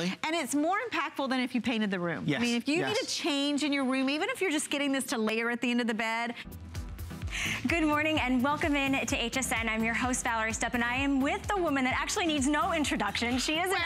And it's more impactful than if you painted the room. Yes, I mean, if you yes. need a change in your room, even if you're just getting this to layer at the end of the bed, Good morning and welcome in to HSN. I'm your host, Valerie Stup, and I am with the woman that actually needs no introduction. She is well, an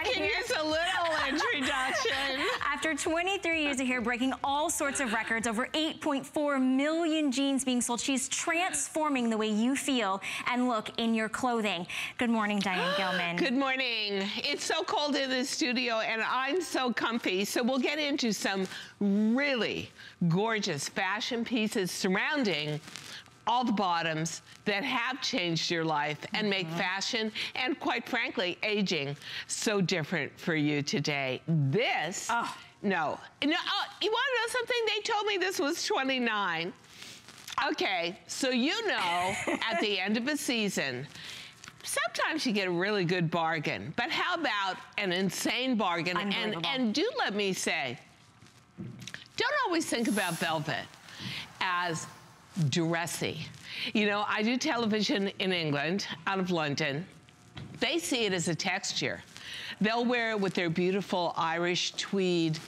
I can here. use a little introduction. After 23 years of hair, breaking all sorts of records, over 8.4 million jeans being sold, she's transforming the way you feel and look in your clothing. Good morning, Diane Gilman. Good morning. It's so cold in the studio and I'm so comfy. So we'll get into some really gorgeous fashion pieces surrounding all the bottoms that have changed your life and make Mm-hmm. fashion and quite frankly, aging so different for you today. This, Oh. no. No, oh, you wanna know something? They told me this was 29. Okay, so you know at the end of a season, sometimes you get a really good bargain, but how about an insane bargain? And, and do let me say, don't always think about velvet as dressy. You know, I do television in England, out of London. They see it as a texture. They'll wear it with their beautiful Irish tweed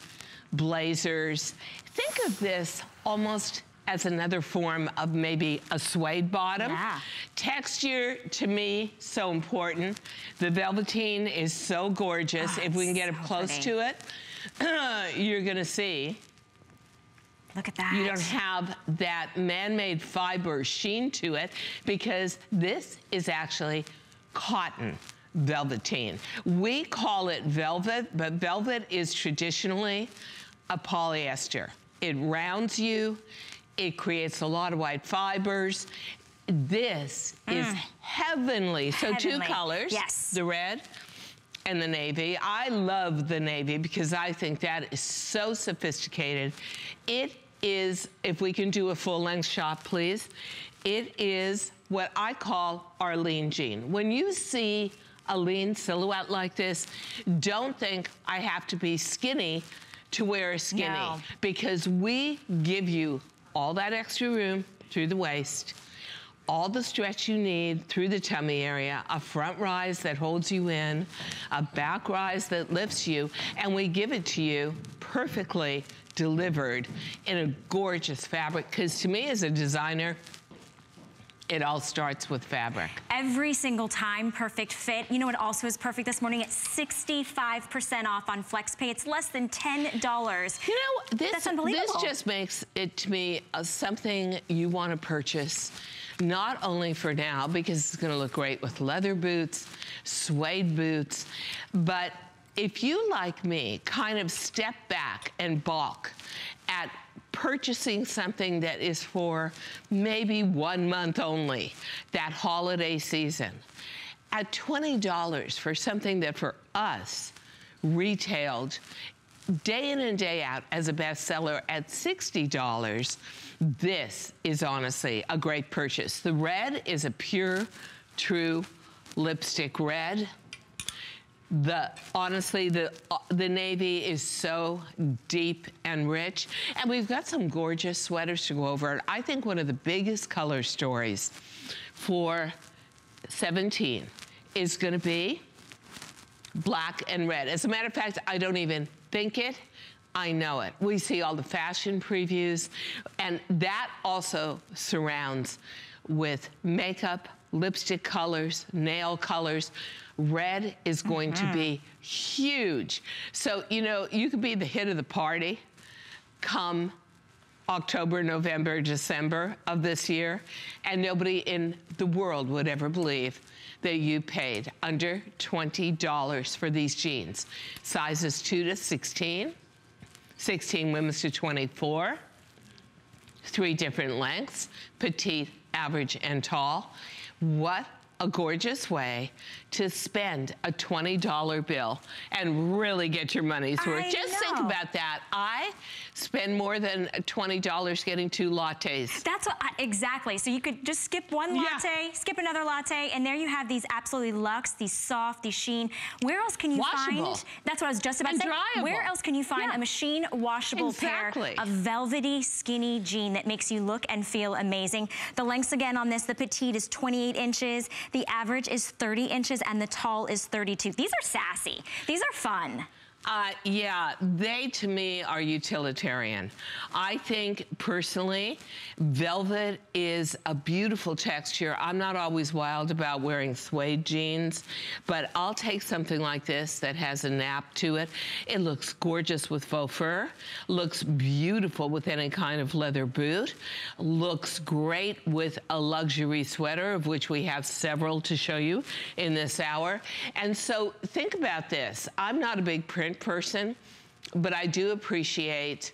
blazers. Think of this almost as another form of maybe a suede bottom. Yeah. Texture, to me, so important. The velveteen is so gorgeous. Oh, if we can get it's up close pretty. to it, you're gonna see Look at that. you don't have that man-made fiber sheen to it because this is actually cotton velveteen. We call it velvet, but velvet is traditionally a polyester. It rounds you, it creates a lot of white fibers. This is heavenly. So two Mm. Colors, Yes. the red and the navy. I love the navy because I think that is so sophisticated. It is, if we can do a full length shot, please, it is what I call our lean jean. When you see a lean silhouette like this, don't think I have to be skinny to wear a skinny No. because we give you all that extra room through the waist all the stretch you need through the tummy area, a front rise that holds you in, a back rise that lifts you, and we give it to you perfectly delivered in a gorgeous fabric. Because to me as a designer, it all starts with fabric. Every single time, perfect fit. You know what also is perfect this morning? It's 65% off on FlexPay. It's less than $10. You know, this, That's unbelievable. this just makes it to me uh, something you want to purchase, not only for now, because it's going to look great with leather boots, suede boots, but if you, like me, kind of step back and balk at purchasing something that is for maybe one month only, that holiday season, at $20 for something that for us retailed day in and day out as a bestseller at $60, this is honestly a great purchase. The red is a pure, true lipstick red. The honestly, the uh, the navy is so deep and rich, and we've got some gorgeous sweaters to go over. And I think one of the biggest color stories for 17 is going to be black and red. As a matter of fact, I don't even think it. I know it. We see all the fashion previews, and that also surrounds with makeup, lipstick colors, nail colors. Red is going to be mm-hmm. huge. So, you know, you could be the hit of the party come October, November, December of this year, and nobody in the world would ever believe that you paid under $20 for these jeans. Sizes 2 to 16, 16 women's to 24, three different lengths, petite, average, and tall. What a gorgeous way to spend a $20 bill and really get your money's worth. I Just think about that. I spend more than $20 getting two lattes. That's what, I, exactly. So you could just skip one Yeah. latte, skip another latte, and there you have these absolutely luxe, these soft, these sheen. Where else can you Washable. find? That's what I was just about And to say. dryable. Where else can you find Yeah. a machine washable Exactly. pair of velvety, skinny jean that makes you look and feel amazing? The lengths again on this, the petite is 28 inches, The average is 30 inches and the tall is 32. These are sassy. These are fun. Uh, yeah, they to me are utilitarian. I think personally, velvet is a beautiful texture. I'm not always wild about wearing suede jeans, but I'll take something like this that has a nap to it. It looks gorgeous with faux fur, looks beautiful with any kind of leather boot, looks great with a luxury sweater, of which we have several to show you in this hour. And so think about this. I'm not a big person, but I do appreciate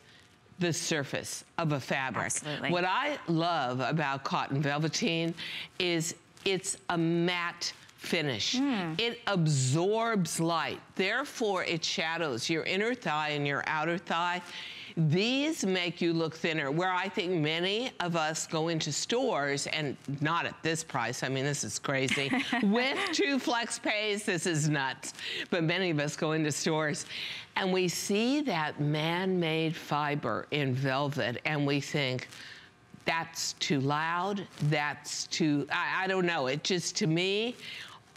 the surface of a fabric. Absolutely. What I love about cotton velveteen is it's a matte finish. Hmm. It absorbs light. Therefore, it shadows your inner thigh and your outer thigh. These make you look thinner, where I think many of us go into stores, and not at this price, I mean, this is crazy. With two flex pays, this is nuts. But many of us go into stores and we see that man-made fiber in velvet and we think, that's too loud, that's too, I, I don't know, it just, to me,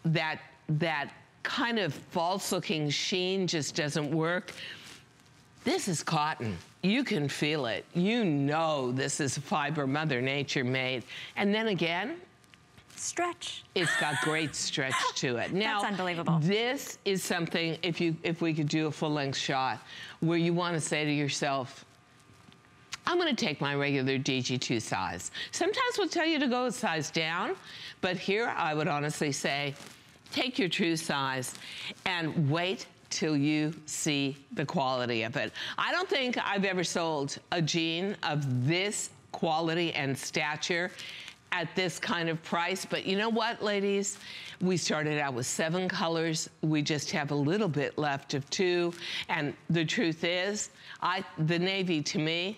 that, that kind of false looking sheen just doesn't work. This is cotton. You can feel it. You know this is a fiber Mother Nature made. And then again, Stretch. it's got great stretch to it. Now, That's unbelievable. This is something, if you if we could do a full length shot, where you want to say to yourself, I'm going to take my regular DG2 size. Sometimes we'll tell you to go a size down, but here I would honestly say, take your true size and wait till you see the quality of it. I don't think I've ever sold a jean of this quality and stature at this kind of price. But you know what, ladies? We started out with seven colors. We just have a little bit left of two. And the truth is, I the navy to me,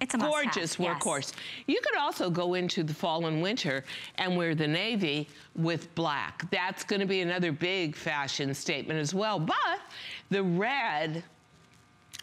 It's a gorgeous yes. workhorse. You could also go into the fall and winter and wear the navy with black. That's going to be another big fashion statement as well. But the red,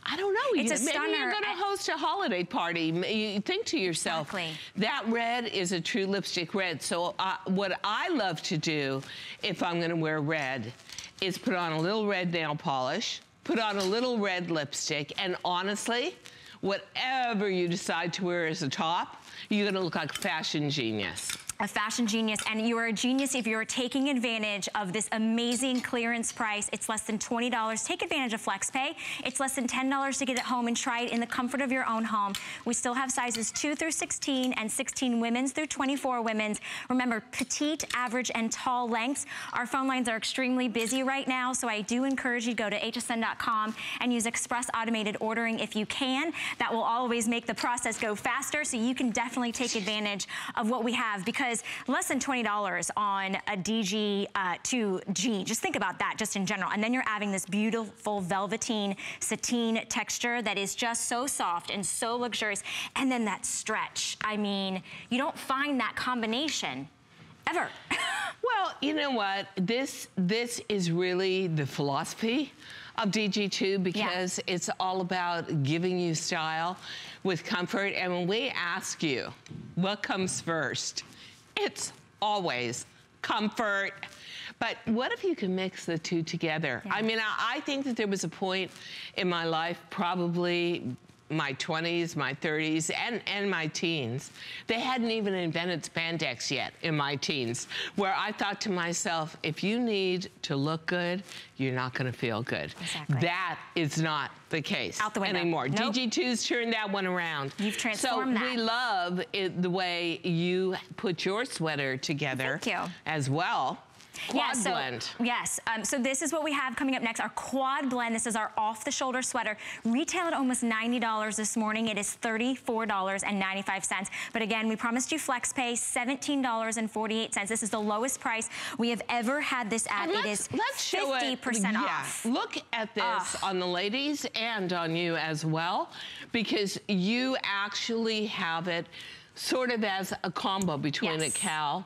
I don't know. It's you- a maybe you're going to host a holiday party. You think to yourself, Exactly. that red is a true lipstick red. So uh, what I love to do if I'm going to wear red is put on a little red nail polish, put on a little red lipstick, and honestly, whatever you decide to wear as a top, you're going to look like a fashion genius. A fashion genius and you are a genius if you're taking advantage of this amazing clearance price. It's less than $20. Take advantage of FlexPay. It's less than $10 to get it home and try it in the comfort of your own home. We still have sizes 2 through 16 and 16 women's through 24 women's. Remember, petite, average, and tall lengths. Our phone lines are extremely busy right now, so I do encourage you to go to hsn.com and use express automated ordering if you can. That will always make the process go faster, so you can definitely take advantage of what we have because less than $20 on a DG uh, 2G. Just think about that just in general. And then you're adding this beautiful velveteen sateen texture that is just so soft and so luxurious. And then that stretch. I mean, you don't find that combination ever. Well, you know what? This this is really the philosophy of DG2 because it's all about giving you style with comfort. And when we ask you what comes first, it's always comfort. But what if you can mix the two together? I mean, I, I think that there was a point in my life, probably my 20s, my 30s, and, and my teens. They hadn't even invented spandex yet in my teens, where I thought to myself, if you need to look good, you're not gonna feel good. Exactly. That is not the case Out the window. anymore. Nope. DG2's turned that one around. You've transformed so that. we love it, the way you put your sweater together Thank you. as well. Quad Yeah, so, blend. Yes, um, so this is what we have coming up next, our quad blend. This is our off-the-shoulder sweater. Retail at almost $90 this morning. It is $34.95. But again, we promised you flex pay, $17.48. This is the lowest price we have ever had this at. Let's, is let's show it. 50% yeah. off. Look at this Ugh. on the ladies and on you as well, because you actually have it sort of as a combo between Yes. a cowl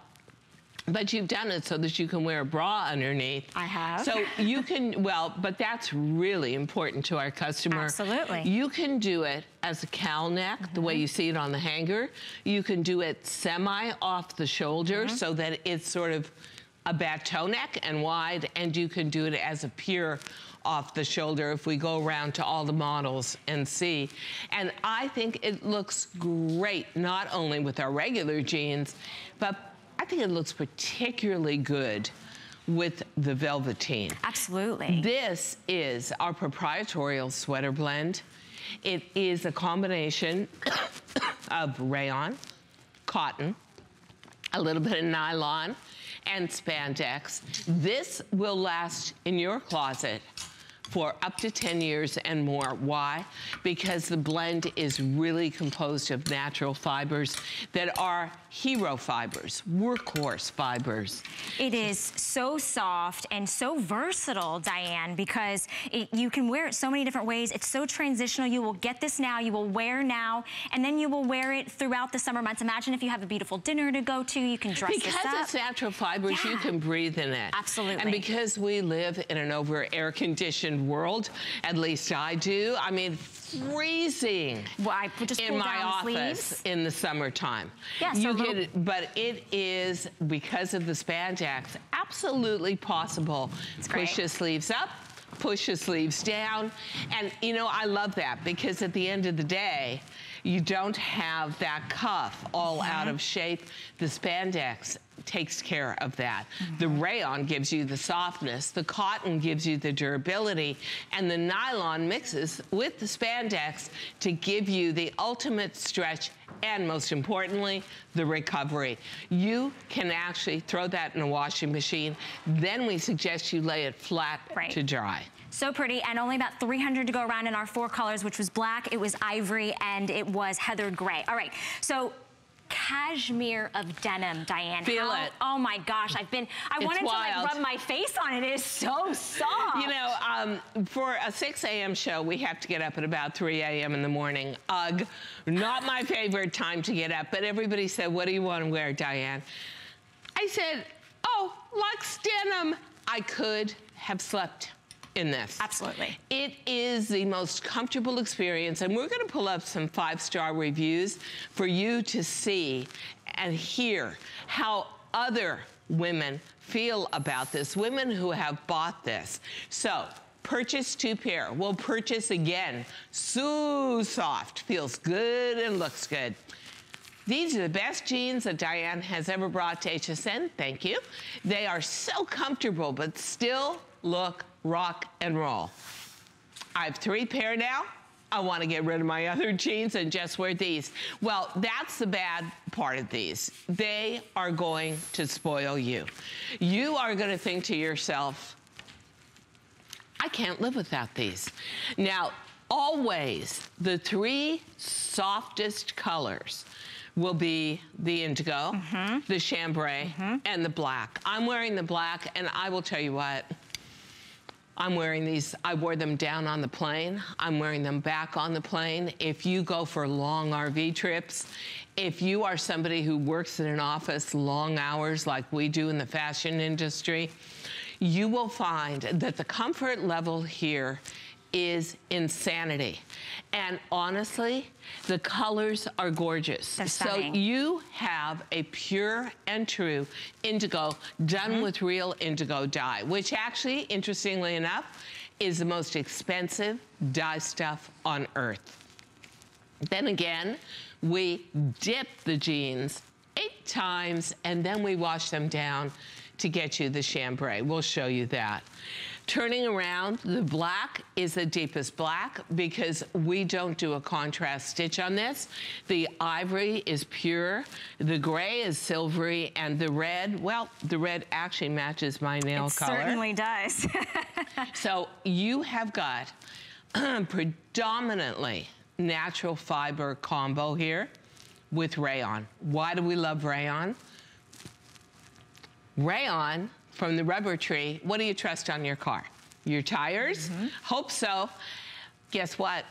but you've done it so that you can wear a bra underneath. I have. So you can, well, but that's really important to our customer. Absolutely. You can do it as a cowl neck, mm -hmm. the way you see it on the hanger. You can do it semi off the shoulder mm -hmm. so that it's sort of a bateau neck and wide, and you can do it as a pure off the shoulder if we go around to all the models and see. And I think it looks great, not only with our regular jeans, but I think it looks particularly good with the velveteen. Absolutely. This is our proprietary sweater blend. It is a combination of rayon, cotton, a little bit of nylon, and spandex. This will last in your closet for up to 10 years and more. Why? Because the blend is really composed of natural fibers that are hero fibers, workhorse fibers. It is so soft and so versatile, Diane, because it, you can wear it so many different ways. It's so transitional. You will get this now, you will wear now, and then you will wear it throughout the summer months. Imagine if you have a beautiful dinner to go to, you can dress because this up. Because it's natural fibers, yeah. you can breathe in it. Absolutely. And because we live in an over air conditioned world, at least I do, I mean, freezing well, I just in my office sleeves. in the summertime. Yeah, so get it, but it is because of the spandex absolutely possible. It's Push the sleeves up, push the sleeves down, and you know I love that because at the end of the day, you don't have that cuff all mm -hmm. out of shape. The spandex takes care of that. Mm -hmm. The rayon gives you the softness, the cotton gives you the durability, and the nylon mixes with the spandex to give you the ultimate stretch and most importantly, the recovery. You can actually throw that in a washing machine. Then we suggest you lay it flat right. to dry. So pretty, and only about 300 to go around in our four colors, which was black, it was ivory, and it was heathered gray. All right, so cashmere of denim, Diane. Feel How, it. Oh my gosh, I've been, I it's wanted wild. to like rub my face on it. It is so soft. You know, um, for a 6 a.m. show, we have to get up at about 3 a.m. in the morning. Ugh, not my favorite time to get up, but everybody said, what do you want to wear, Diane? I said, oh, Luxe denim. I could have slept in this. Absolutely. It is the most comfortable experience, and we're gonna pull up some five-star reviews for you to see and hear how other women feel about this, women who have bought this. So, purchase two pair. We'll purchase again. So soft, feels good and looks good. These are the best jeans that Diane has ever brought to HSN. Thank you. They are so comfortable, but still look rock and roll. I have three pair now. I want to get rid of my other jeans and just wear these. Well, that's the bad part of these. They are going to spoil you. You are going to think to yourself, I can't live without these. Now, always the three softest colors will be the indigo, mm -hmm. the chambray, mm -hmm. and the black. I'm wearing the black, and I will tell you what, I'm wearing these, I wore them down on the plane. I'm wearing them back on the plane. If you go for long RV trips, if you are somebody who works in an office long hours like we do in the fashion industry, you will find that the comfort level here is insanity. And honestly, the colors are gorgeous. so you have a pure and true indigo done mm -hmm. with real indigo dye, which actually, interestingly enough, is the most expensive dye stuff on earth. Then again, we dip the jeans eight times and then we wash them down to get you the chambray. We'll show you that. Turning around, the black is the deepest black because we don't do a contrast stitch on this. The ivory is pure, the gray is silvery, and the red, well, the red actually matches my nail it color. It certainly does. so you have got predominantly natural fiber combo here with rayon. Why do we love rayon? Rayon from the rubber tree, what do you trust on your car? Your tires? Mm -hmm. Hope so. Guess what?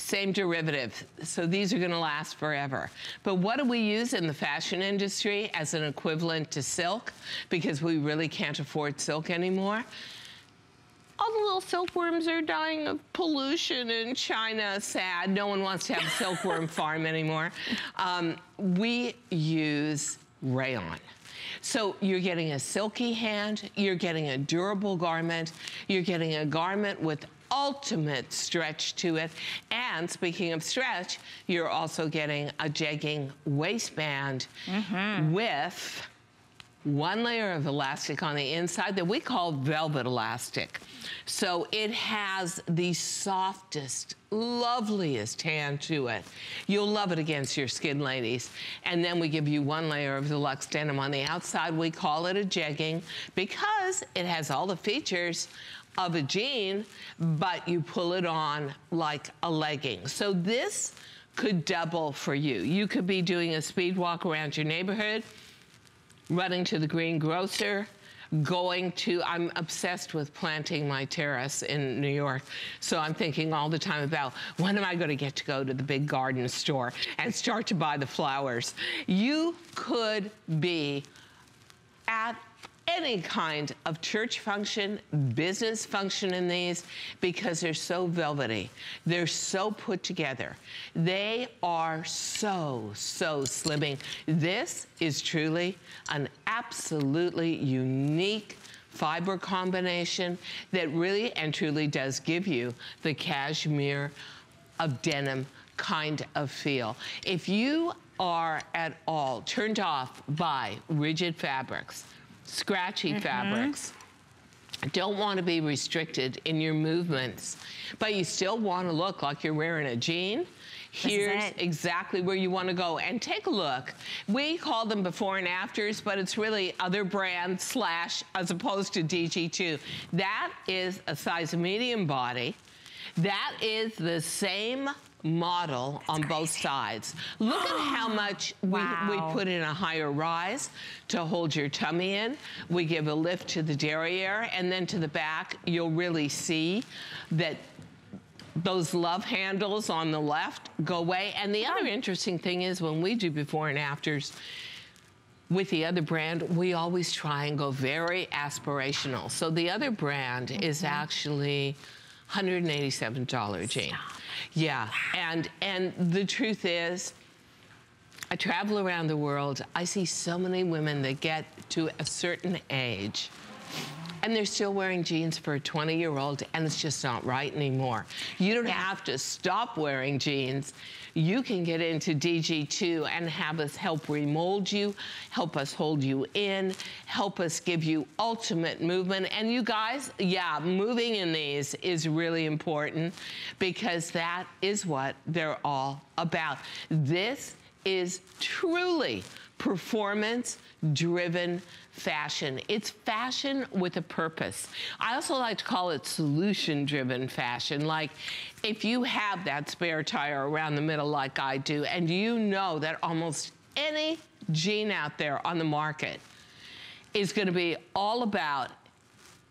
same derivative. So these are gonna last forever. But what do we use in the fashion industry as an equivalent to silk? Because we really can't afford silk anymore. All the little silkworms are dying of pollution in China. Sad. No one wants to have a silkworm farm anymore. Um, we use rayon. So you're getting a silky hand, you're getting a durable garment, you're getting a garment with ultimate stretch to it. And speaking of stretch, you're also getting a jegging waistband mm -hmm. with one layer of elastic on the inside that we call velvet elastic. So it has the softest, loveliest hand to it. You'll love it against your skin, ladies. And then we give you one layer of the denim on the outside. We call it a jegging because it has all the features of a jean, but you pull it on like a legging. So this could double for you. You could be doing a speed walk around your neighborhood, running to the greengrocer, going to, I'm obsessed with planting my terrace in New York. So I'm thinking all the time about when am I going to get to go to the big garden store and start to buy the flowers. You could be at any kind of church function, business function in these because they're so velvety. They're so put together. They are so, so slimming. This is truly an absolutely unique fiber combination that really and truly does give you the cashmere of denim kind of feel. If you are at all turned off by rigid fabrics, scratchy mm -hmm. fabrics. Don't want to be restricted in your movements, but you still want to look like you're wearing a jean. Here's exactly where you want to go. And take a look. We call them before and afters, but it's really other brand slash as opposed to DG2. That is a size medium body. That is the same model That's on crazy. both sides. Look at how much wow. we, we put in a higher rise to hold your tummy in. We give a lift to the derriere and then to the back, you'll really see that those love handles on the left go away. And the other interesting thing is when we do before and afters, with the other brand, we always try and go very aspirational. So the other brand mm -hmm. is mm-hmm. actually $187 jean. Stop. Yeah, and, and the truth is, I travel around the world, I see so many women that get to a certain age and they're still wearing jeans for a 20 year old and it's just not right anymore. You don't yeah. have to stop wearing jeans. You can get into DG2 and have us help remold you, help us hold you in, help us give you ultimate movement. And you guys, yeah, moving in these is really important because that is what they're all about. This is truly performance driven fashion. It's fashion with a purpose. I also like to call it solution driven fashion. Like if you have that spare tire around the middle like I do, and you know that almost any jean out there on the market is gonna be all about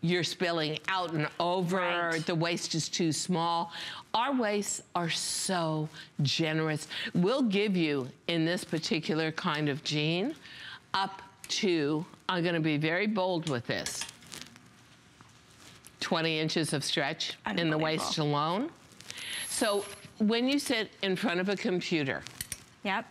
you're spilling out and over, right. the waist is too small. Our waists are so generous. We'll give you, in this particular kind of jean, up to, I'm gonna be very bold with this, 20 inches of stretch in the waist alone. So when you sit in front of a computer, yep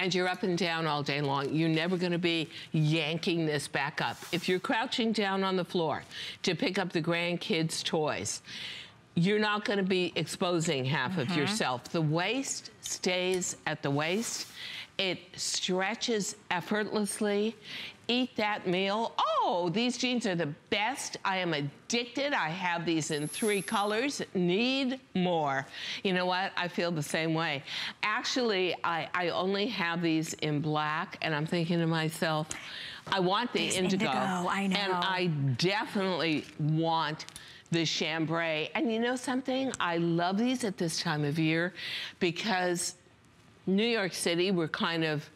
and you're up and down all day long, you're never gonna be yanking this back up. If you're crouching down on the floor to pick up the grandkids' toys, you're not gonna be exposing half mm -hmm. of mm-hmm. yourself. The waist stays at the waist. It stretches effortlessly eat that meal. Oh, these jeans are the best. I am addicted. I have these in three colors. Need more. You know what? I feel the same way. Actually, I, I only have these in black, and I'm thinking to myself, I want the indigo, indigo. I know. And I definitely want the chambray. And you know something? I love these at this time of year because New York City, we're kind of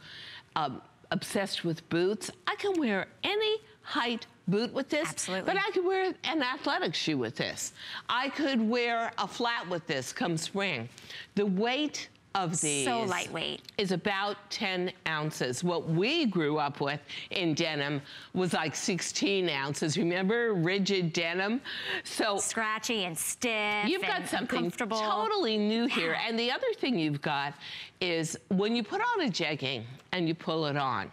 um, obsessed with boots. I can wear any height boot with this. Absolutely. But I could wear an athletic shoe with this. I could wear a flat with this come spring. The weight of these So lightweight. is about 10 ounces. What we grew up with in denim was like 16 ounces. Remember rigid denim? So Scratchy and stiff You've got and something totally new here. And the other thing you've got is when you put on a jegging and you pull it on,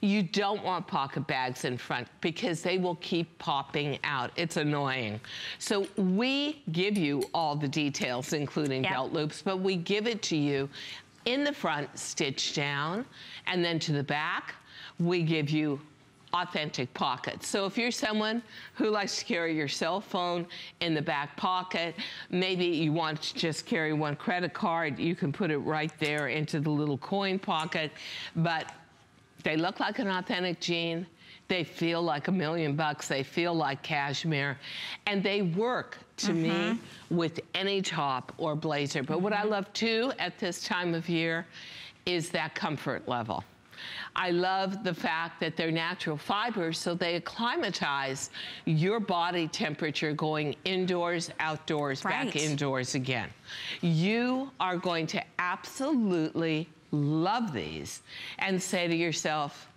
you don't want pocket bags in front because they will keep popping out. It's annoying. So we give you all the details, including Yep. belt loops, but we give it to you in the front, stitched down, and then to the back, we give you authentic pockets. So if you're someone who likes to carry your cell phone in the back pocket, maybe you want to just carry one credit card, you can put it right there into the little coin pocket. But they look like an authentic jean. They feel like a million bucks. They feel like cashmere. And they work, to me, mm-hmm. with any top or blazer. But what I mm-hmm. love too at this time of year is that comfort level. I love the fact that they're natural fibers, so they acclimatize your body temperature going indoors, outdoors, Right. back indoors again. You are going to absolutely love these and say to yourself,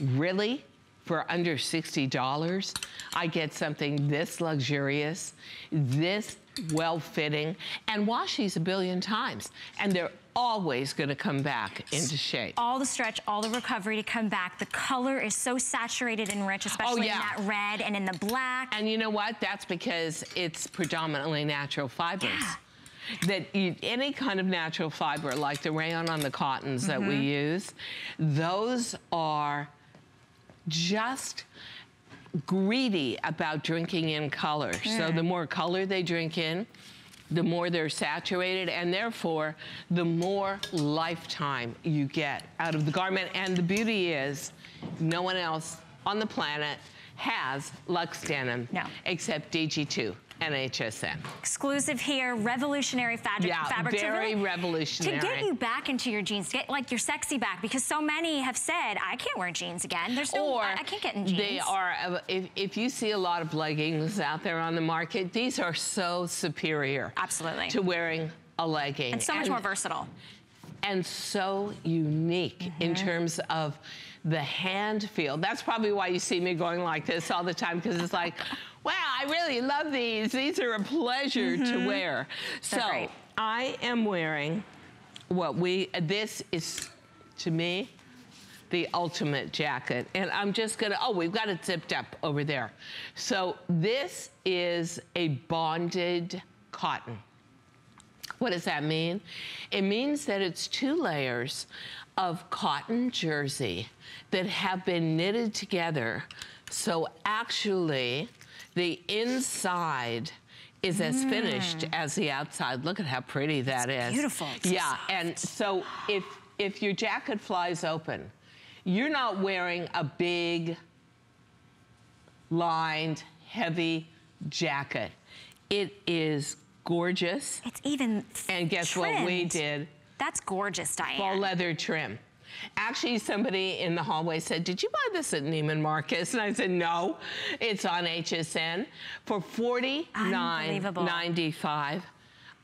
really? For under $60, I get something this luxurious, this well-fitting, and wash these a billion times. And they're always gonna come back into shape. all the stretch, all the recovery to come back. The color is so saturated and rich, oh, especially Oh, yeah. in that red and in the black. And you know what? That's because it's predominantly natural fibers. Yeah. That you, any kind of natural fiber, like the rayon on the cottons that we mm-hmm. use, those are just greedy about drinking in color. So the mm. more color they drink in, the more they're saturated, and therefore, the more lifetime you get out of the garment. And the beauty is, no one else on the planet has Luxe Denim No. except DG2 and HSN. Exclusive here, revolutionary fabric. Yeah, fabric to very really- revolutionary. To get you back into your jeans, to get like your sexy back, because so many have said, I can't wear jeans again. There's no, or I, I can't get in jeans. they are uh, if, if you see a lot of leggings out there on the market these are so superior Absolutely. to wearing a legging and so much more versatile. and so unique in Mm-hmm. terms of the hand feel that's probably why you see me going like this all the time because it's like wow i really love these these are a pleasure to wear so Mm-hmm. i am wearing what we this is to me the ultimate jacket. And I'm just gonna, oh, we've got it zipped up over there. So this is a bonded cotton. What does that mean? It means that it's two layers of cotton jersey that have been knitted together. So actually, the inside is as mm. finished as the outside. Look at how pretty that is. beautiful. It's yeah, and so if if your jacket flies open, you're not wearing a big lined, heavy jacket. It is gorgeous. It's even And guess what we did? That's gorgeous, Diane. Fall leather trim. Actually, somebody in the hallway said, did you buy this at Neiman Marcus? And I said, no, it's on HSN. For Unbelievable. $49.95,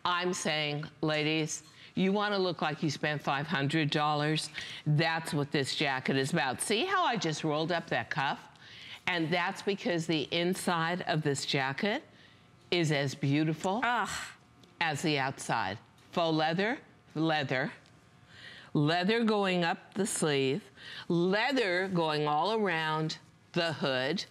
I'm saying, ladies, you want to look like you spent $500? That's what this jacket is about. See how I just rolled up that cuff? And that's because the inside of this jacket is as beautiful Ugh. as the outside. Faux leather, leather, leather going up the sleeve, leather going all around the hood,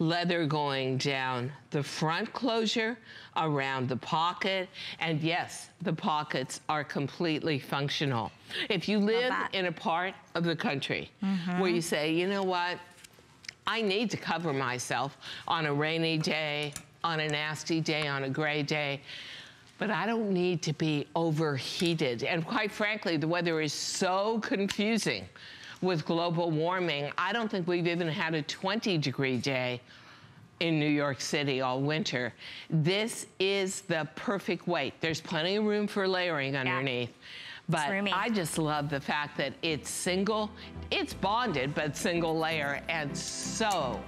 leather going down the front closure, around the pocket, and yes, the pockets are completely functional. If you live in a part of the country mm-hmm. where you say, you know what, I need to cover myself on a rainy day, on a nasty day, on a gray day. But I don't need to be overheated. And quite frankly, the weather is so confusing with global warming. I don't think we've even had a 20 degree day in New York City all winter. This is the perfect weight. There's plenty of room for layering underneath. Yeah. But. I just love the fact that it's single, it's bonded, but single layer and so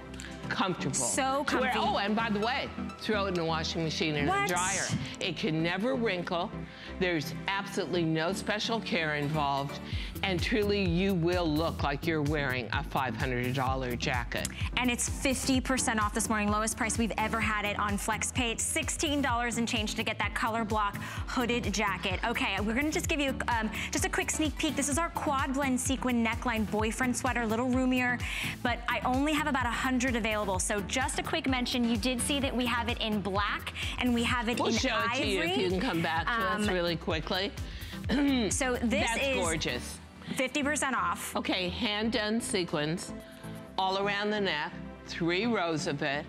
comfortable. So comfy. Oh, and by the way, throw it in the washing machine and a dryer. It can never wrinkle. There's absolutely no special care involved. And truly, you will look like you're wearing a $500 jacket. And it's 50% off this morning, lowest price we've ever had it on FlexPay. It's $16 and change to get that color block hooded jacket. Okay, we're gonna just give you um, just a quick sneak peek. This is our quad blend sequin neckline boyfriend sweater, a little roomier, but I only have about 100 available. So just a quick mention, you did see that we have it in black and we have it We'll in show it to you if you can come back to us Um, really quickly. So this That's is gorgeous. 50% off. Okay, hand done sequins all around the neck, three rows of it.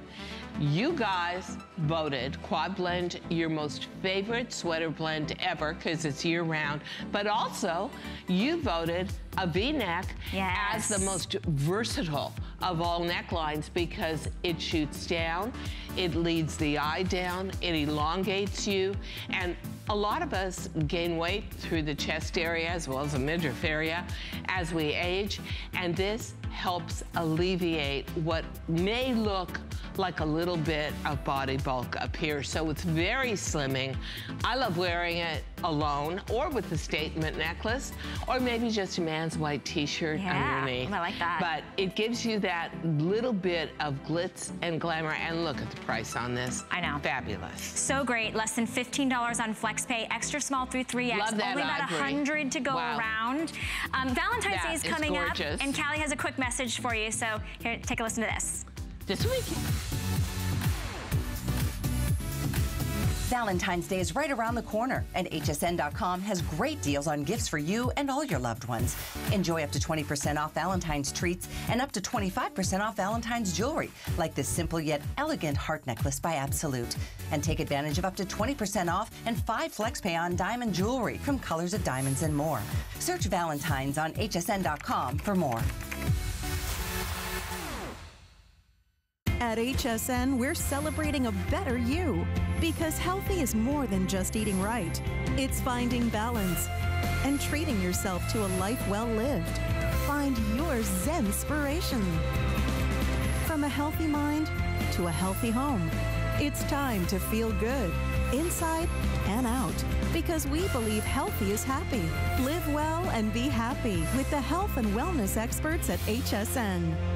You guys voted Quad Blend your most favorite sweater blend ever because it's year round, but also you voted a V-neck as the most versatile of all necklines because it shoots down, it leads the eye down, it elongates you, and a lot of us gain weight through the chest area as well as the midriff area as we age, and this helps alleviate what may look like a little bit of body bulk up here. So it's very slimming. I love wearing it alone or with the statement necklace or maybe just a man's white t-shirt Yeah, underneath. I like that. But it gives you that little bit of glitz and glamour. And look at the price on this. I know. Fabulous. So great, less than $15 on FlexPay, extra small through 3X. Love that Only about ivory. 100 to go Wow. around. Um, Valentine's That Day is is coming gorgeous. up, and Callie has a quick message for you. So here, take a listen to this. This week. Valentine's Day is right around the corner, and HSN.com has great deals on gifts for you and all your loved ones. Enjoy up to 20% off Valentine's treats and up to 25% off Valentine's jewelry, like this simple yet elegant heart necklace by Absolute. And take advantage of up to 20% off and five flex pay on diamond jewelry from Colors of Diamonds and more. Search Valentine's on HSN.com for more. At HSN, we're celebrating a better you because healthy is more than just eating right. It's finding balance and treating yourself to a life well lived. Find your Zen inspiration. From a healthy mind to a healthy home, it's time to feel good inside and out because we believe healthy is happy. Live well and be happy with the health and wellness experts at HSN.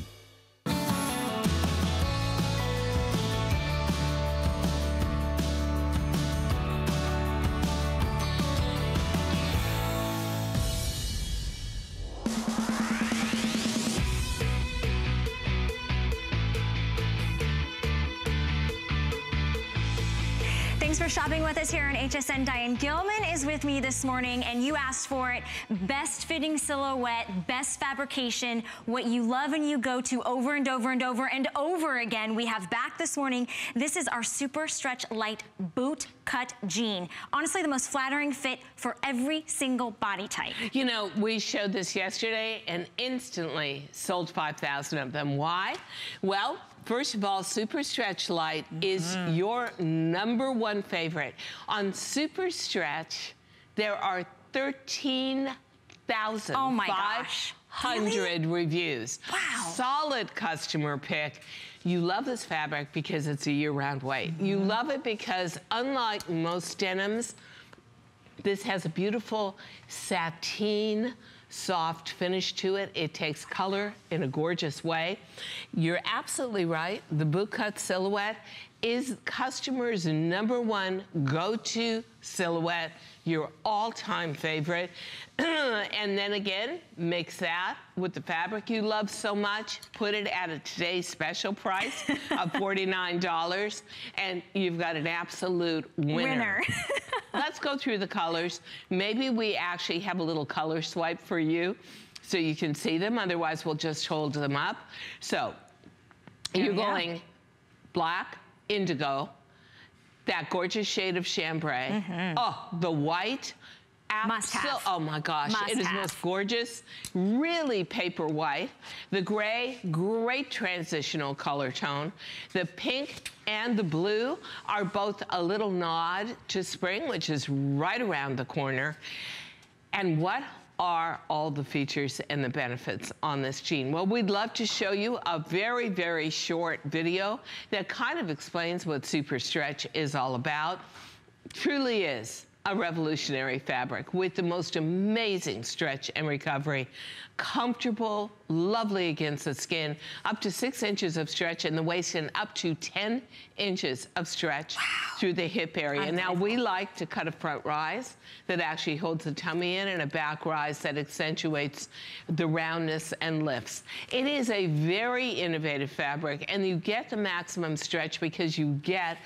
With us here on HSN. Diane Gilman is with me this morning, and you asked for it. Best fitting silhouette, best fabrication, what you love and you go to over and over and over and over again. We have back this morning. This is our Super Stretch Light Boot Cut Jean. Honestly, the most flattering fit for every single body type. You know, we showed this yesterday and instantly sold 5,000 of them. Why? Well, first of all, Super Stretch Light mm-hmm. is your number one favorite. On Super Stretch, there are 13,000. Oh my gosh. 500 reviews. Wow. Solid customer pick. You love this fabric because it's a year-round weight. Mm-hmm. You love it because unlike most denims, this has a beautiful sateen soft finish to it. It takes color in a gorgeous way. You're absolutely right. The bootcut silhouette is customers' number one go-to silhouette, your all-time favorite. and then again, mix that with the fabric you love so much, put it at a today's special price of $49, and you've got an absolute winner. Winner. Let's go through the colors. Maybe we actually have a little color swipe for you so you can see them. Otherwise, we'll just hold them up. So you're yeah. going black, indigo, that gorgeous shade of chambray. Mm-hmm. Oh, the white. Must have. Oh my gosh, Must it is have. most gorgeous, really paper white. The gray, great transitional color tone. The pink and the blue are both a little nod to spring, which is right around the corner. And what are all the features and the benefits on this gene? Well, we'd love to show you a very, very short video that kind of explains what Super Stretch is all about. Truly is a revolutionary fabric with the most amazing stretch and recovery. Comfortable, lovely against the skin, up to six inches of stretch in the waist and up to 10 inches of stretch through the hip area. Now we like to cut a front rise that actually holds the tummy in and a back rise that accentuates the roundness and lifts. It is a very innovative fabric and you get the maximum stretch because you get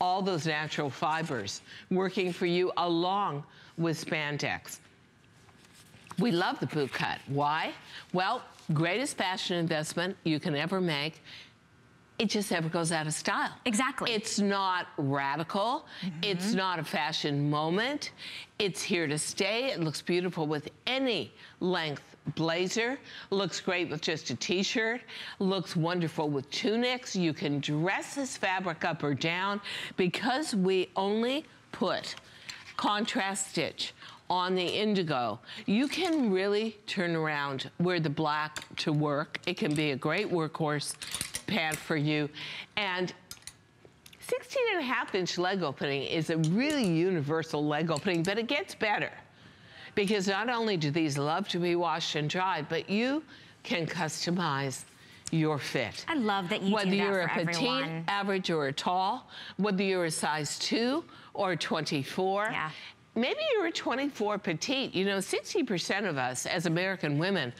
all those natural fibers working for you along with spandex. We love the boot cut. Why? Well, greatest fashion investment you can ever make. It just never goes out of style. Exactly. It's not radical. Mm-hmm. It's not a fashion moment. It's here to stay. It looks beautiful with any length blazer. Looks great with just a t-shirt. Looks wonderful with tunics. You can dress this fabric up or down because we only put contrast stitch on the indigo, you can really turn around wear the black to work. It can be a great workhorse pant for you. And 16 and a half inch leg opening is a really universal leg opening, but it gets better. Because not only do these love to be washed and dried, but you can customize your fit. I love that you Whether do that Whether you're a petite, everyone. average, or a tall, whether you're a size two or 24. Yeah. Maybe you're a 24 petite. You know, 60% of us as American women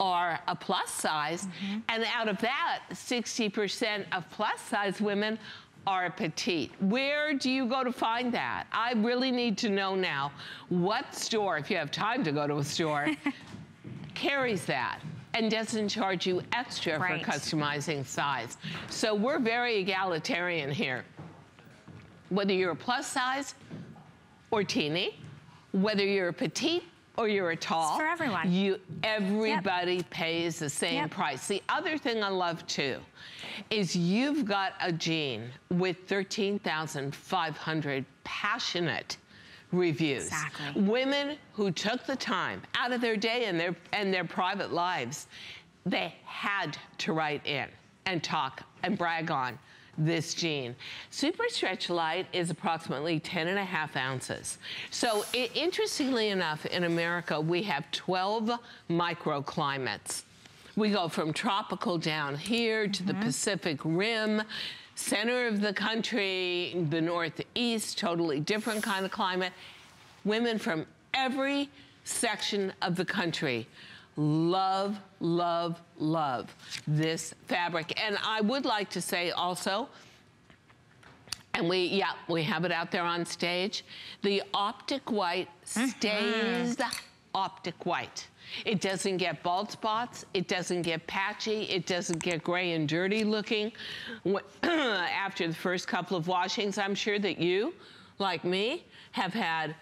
are a plus size. Mm-hmm. And out of that, 60% of plus size women are petite. Where do you go to find that? I really need to know now what store, if you have time to go to a store, carries that and doesn't charge you extra Right. for customizing size. So we're very egalitarian here. Whether you're a plus size or teeny, whether you're a petite or you're a tall. for everyone. You, everybody pays the same Yep. price. The other thing I love too is you've got a jean with 13,500 passionate reviews. Exactly. Women who took the time out of their day and their and their private lives, they had to write in and talk and brag on this jean. Super Stretch Light is approximately 10 and a half ounces. So i interestingly enough, in America, we have 12 microclimates. We go from tropical down here to the mm-hmm. Pacific Rim, center of the country, the Northeast, totally different kind of climate. Women from every section of the country love, love, love this fabric. And I would like to say also, and we, yeah, we have it out there on stage. The optic white mm-hmm. stays optic white. It doesn't get bald spots. It doesn't get patchy. It doesn't get gray and dirty looking. After the first couple of washings, I'm sure that you, like me, have had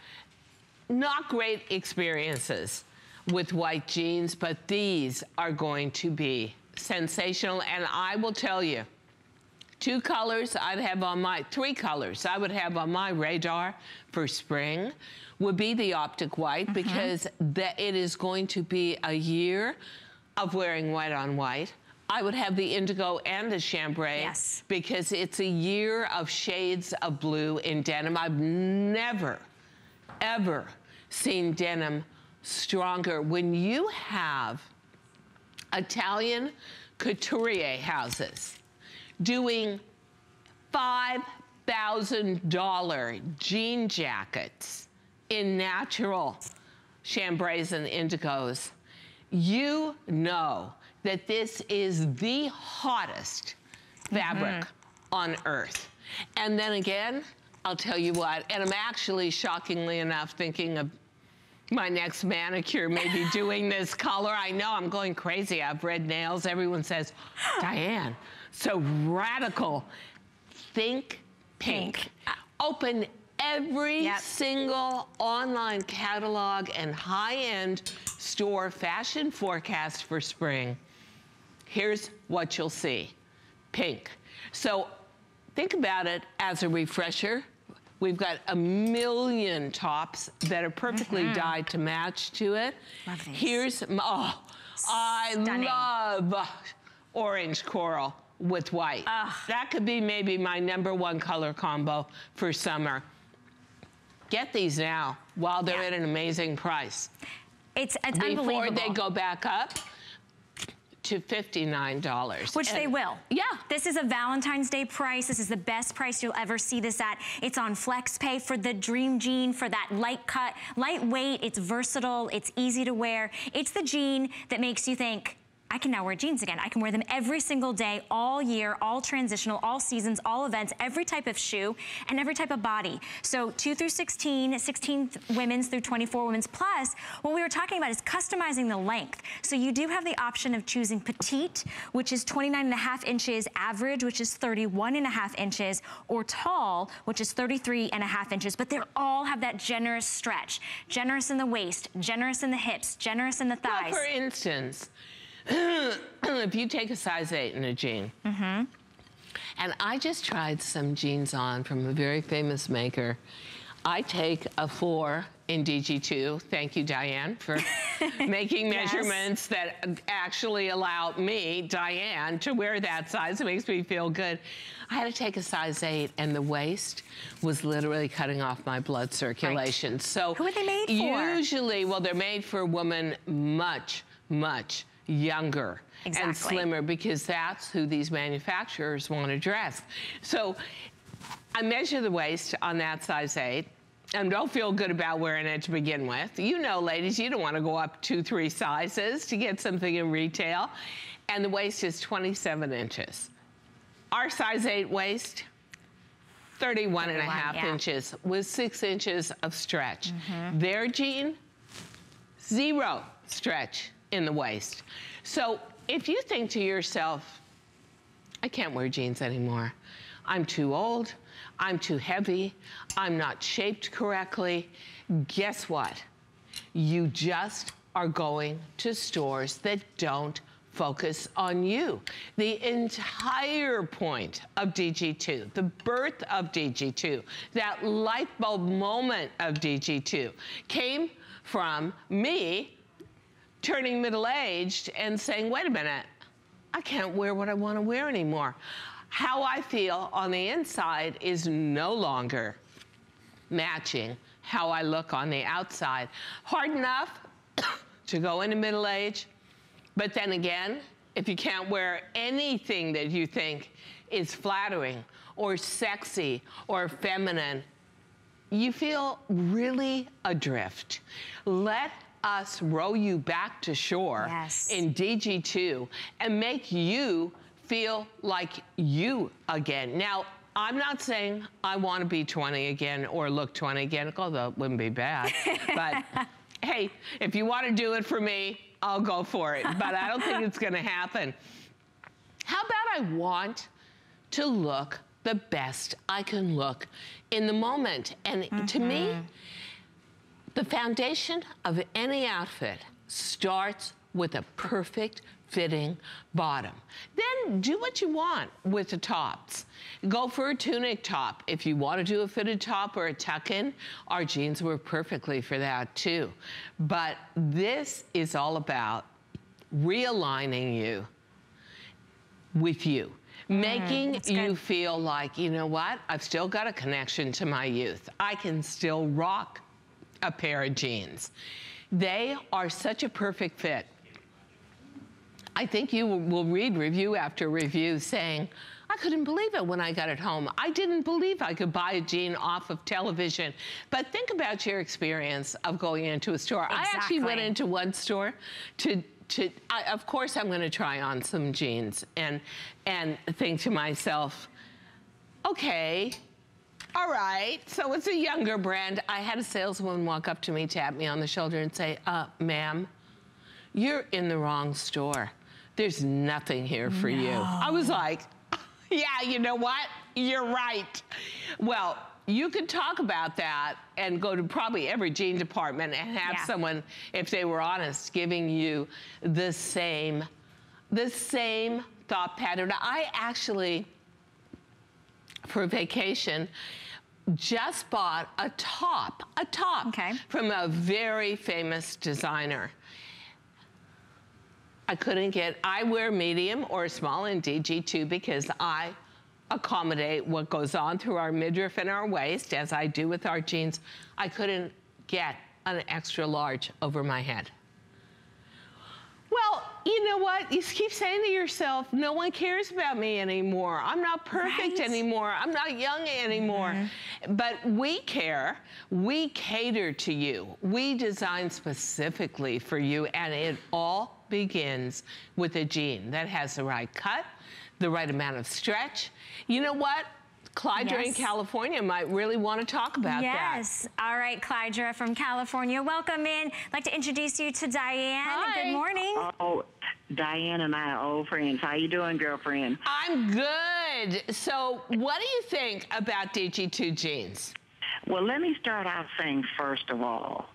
not great experiences with white jeans, but these are going to be sensational. And I will tell you, two colors I'd have on my, three colors I would have on my radar for spring would be the optic white mm-hmm. because that it is going to be a year of wearing white on white. I would have the indigo and the chambray Yes. because it's a year of shades of blue in denim. I've never, ever seen denim stronger. When you have Italian couturier houses doing $5,000 jean jackets in natural chambrays and indigos, you know that this is the hottest fabric mm -hmm. on earth. And then again, I'll tell you what, and I'm actually shockingly enough thinking of my next manicure may be doing this color. I know I'm going crazy. I have red nails. Everyone says, Diane, so radical. Think pink. pink. Open every yep. single online catalog and high-end store fashion forecast for spring. Here's what you'll see. Pink. So think about it as a refresher. We've got a million tops that are perfectly mm -hmm. dyed to match to it. Love these. Here's, oh, Stunning. I love orange coral with white. Ugh. That could be maybe my number one color combo for summer. Get these now while they're yeah. at an amazing price. It's, it's Before unbelievable. they go back up, to $59. Which and they will. Yeah. This is a Valentine's Day price. This is the best price you'll ever see this at. It's on FlexPay for the dream jean, for that light cut, lightweight. It's versatile. It's easy to wear. It's the jean that makes you think, I can now wear jeans again. I can wear them every single day, all year, all transitional, all seasons, all events, every type of shoe, and every type of body. So 2 through 16, 16 women's through 24 women's. Plus, what we were talking about is customizing the length. So you do have the option of choosing petite, which is 29 and a half inches, average, which is 31 and a half inches, or tall, which is 33 and a half inches. But they all have that generous stretch. Generous in the waist, generous in the hips, generous in the thighs. Well, for instance, if you take a size eight in a jean, mm -hmm. and I just tried some jeans on from a very famous maker, I take a four in DG2. Thank you, Diane, for making measurements yes. that actually allow me, Diane, to wear that size. It makes me feel good. I had to take a size eight and the waist was literally cutting off my blood circulation. Right. So who are they made for? Usually, well, they're made for a woman much, much younger exactly. and slimmer because that's who these manufacturers want to dress. So I measure the waist on that size 8 and don't feel good about wearing it to begin with. You know, ladies, you don't want to go up two, three sizes to get something in retail. And the waist is 27 inches. Our size 8 waist, 31 and a half yeah. inches with six inches of stretch. Mm -hmm. Their jean, zero stretch in the waist. So if you think to yourself, I can't wear jeans anymore. I'm too old. I'm too heavy. I'm not shaped correctly. Guess what? You just are going to stores that don't focus on you. The entire point of DG2, the birth of DG2, that light bulb moment of DG2 came from me turning middle-aged and saying, wait a minute, I can't wear what I want to wear anymore. How I feel on the inside is no longer matching how I look on the outside. Hard enough to go into middle age, but then again, if you can't wear anything that you think is flattering or sexy or feminine, you feel really adrift. Let us row you back to shore yes. in DG2 and make you feel like you again. Now, I'm not saying I want to be 20 again or look 20 again, although it wouldn't be bad. but hey, if you want to do it for me, I'll go for it. But I don't think it's going to happen. How about I want to look the best I can look in the moment? And mm -hmm. to me, mm-hmm. The foundation of any outfit starts with a perfect fitting bottom. Then do what you want with the tops. Go for a tunic top. If you want to do a fitted top or a tuck-in, our jeans work perfectly for that too. But this is all about realigning you with you. Mm, making you feel like, you know what, I've still got a connection to my youth. I can still rock a pair of jeans. They are such a perfect fit. I think you will read review after review saying, I couldn't believe it when I got it home. I didn't believe I could buy a jean off of television. But think about your experience of going into a store. Exactly. I actually went into one store to to I, of course I'm going to try on some jeans and and think to myself, okay, all right, so it's a younger brand. I had a saleswoman walk up to me, tap me on the shoulder and say, uh, ma'am, you're in the wrong store. There's nothing here for no. you. I was like, yeah, you know what? You're right. Well, you could talk about that and go to probably every jean department and have yeah. someone, if they were honest, giving you the same, the same thought pattern. I actually, for vacation, just bought a top, a top okay. from a very famous designer. I couldn't get, I wear medium or small in DG2 because I accommodate what goes on through our midriff and our waist, as I do with our jeans. I couldn't get an extra large over my head. Well, you know what? You keep saying to yourself, no one cares about me anymore. I'm not perfect right? anymore. I'm not young anymore. Mm -hmm. But we care. We cater to you. We design specifically for you, and it all begins with a jean that has the right cut, the right amount of stretch. You know what? Clydra yes. in California might really want to talk about yes. that. Yes. All right, Clydra from California. Welcome in. I'd like to introduce you to Diane. Hi. Good morning. Oh, Diane and I are old friends. How you doing, girlfriend? I'm good. So what do you think about DG2 jeans? Well, let me start out saying, first of all,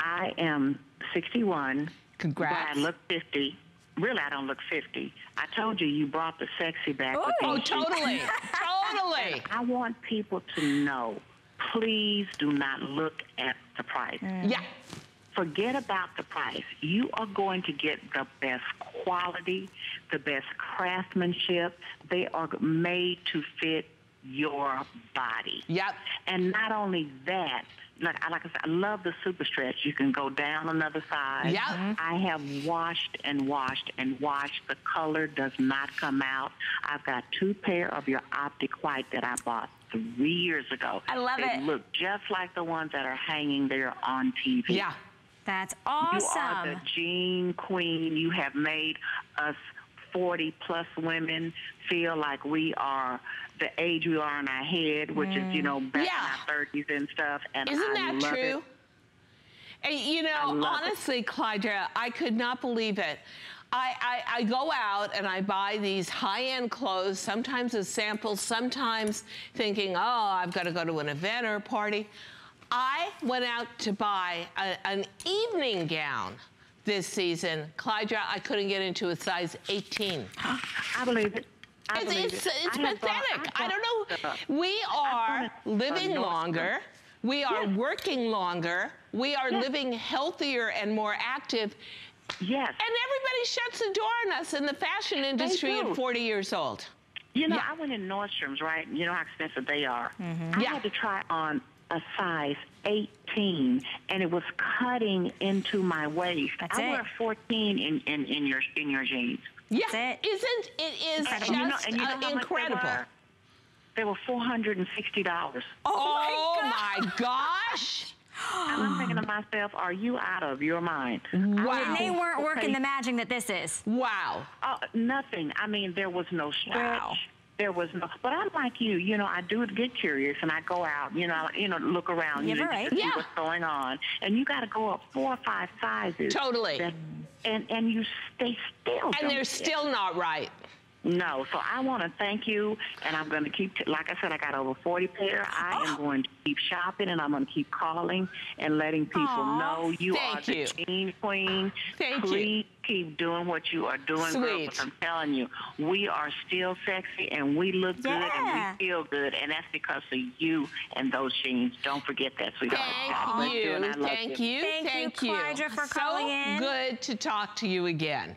I am 61. Congrats. But I look 50 really, I don't look 50. I told you you brought the sexy back. Oh, oh totally, totally. I want people to know, please do not look at the price. Mm. Yeah. Forget about the price. You are going to get the best quality, the best craftsmanship. They are made to fit your body. Yep. And not only that, like, like I said, I love the super stretch. You can go down another size. Yeah. Mm-hmm. I have washed and washed and washed. The color does not come out. I've got two pair of your Optic White that I bought three years ago. I love they it. They look just like the ones that are hanging there on TV. Yeah. That's awesome. You are the jean queen. You have made us 40 plus women feel like we are the age we are in our head, which mm. is, you know, back yeah. in our 30s and stuff. And Isn't I that love true? It. And, you know, honestly, it. Clydra, I could not believe it. I, I, I, go out and I buy these high-end clothes, sometimes as samples, sometimes thinking, oh, I've got to go to an event or a party. I went out to buy a, an evening gown this season. Clydra, I couldn't get into a size 18. I believe it. I it's, it's, it's I pathetic. I, I don't know. We are living longer. We are yes. working longer. We are yes. living healthier and more active. Yes. And everybody shuts the door on us in the fashion industry at 40 years old. You know, yeah. I went in Nordstrom's, right? You know how expensive they are. Mm -hmm. I yeah. had to try on a size 18 and it was cutting into my waist. That's I it. wear 14 in, in, in your in your jeans. Yeah, it. isn't it is and, just you know, and you know uh, incredible. They were, four hundred and sixty dollars. Oh, oh my, gosh. And I'm thinking to myself, are you out of your mind? Wow. And they weren't working the magic that this is. Wow. Uh, nothing. I mean, there was no stretch. Wow there was no. But I'm like you, you know, I do get curious and I go out, you know, you know, look around, you know, right. to see yeah. what's going on, and you got to go up four or five sizes. Totally. That, and and you stay still. And they're still not right. No, so I want to thank you, and I'm going to keep, like I said, I got over 40 pair. I oh. am going to keep shopping, and I'm going to keep calling and letting people Aww, know you are the you. jean queen. Thank Please you. keep doing what you are doing, Sweet. girl, I'm telling you, we are still sexy, and we look yeah. good, and we feel good, and that's because of you and those jeans. Don't forget that, sweetheart. Thank you. you Thank you. Thank, Thank you, Clydra, for so calling in. good to talk to you again.